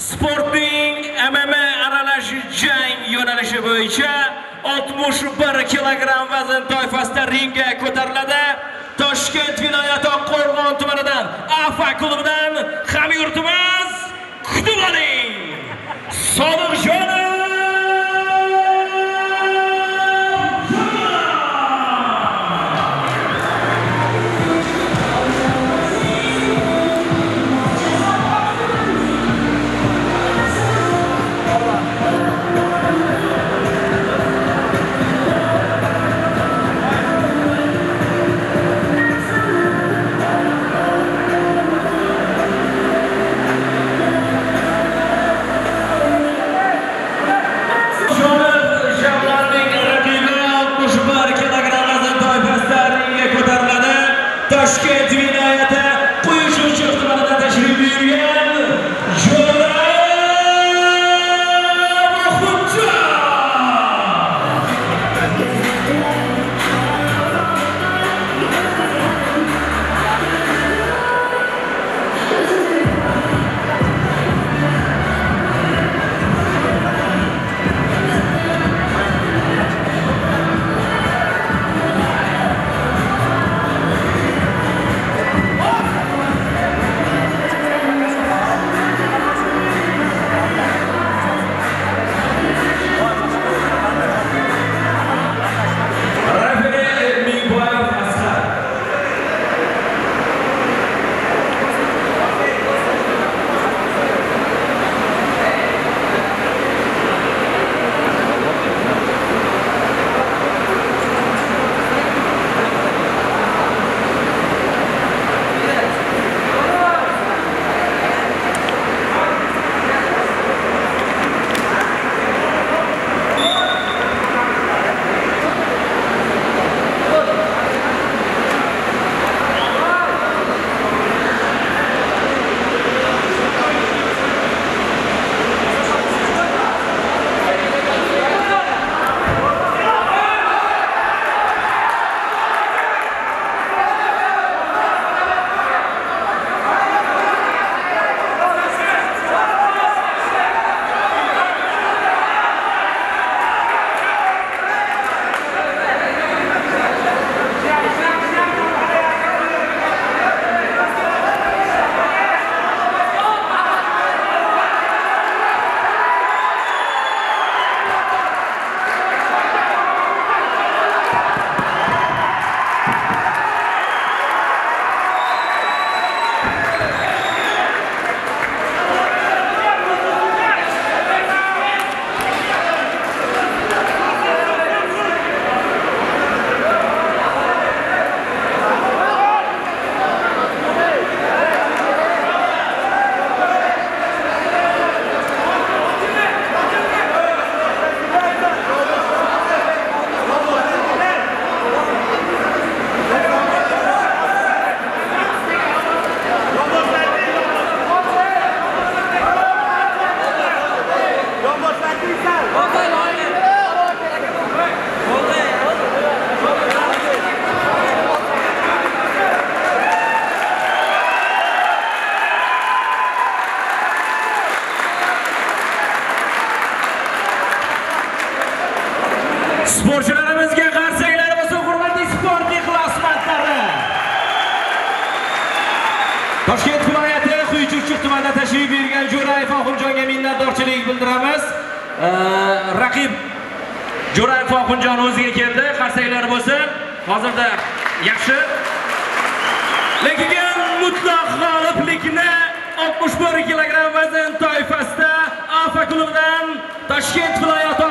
sportning MMA aralash jang yo'nalishi bo'yicha 61 kilogramm vazn toifasida ringga ko'tariladi. Toshkent viloyati Qo'rg'on tumanidan AFA klubidan Toshkent viloyati Quyuchurchiq tumanida tashrif buyurgan Jo'rayev Oxunjonga minnatdorchilik bildiramiz. Raqib Jo'rayev Oxunjon o'ziga keldi, qarsaklar bo'lsin. Hozirda yaxshi. Lekin mutlaq g'oliblikni 61 kilogramm vazn toifasida alfa klubidan Toshkent viloyati